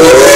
Oh.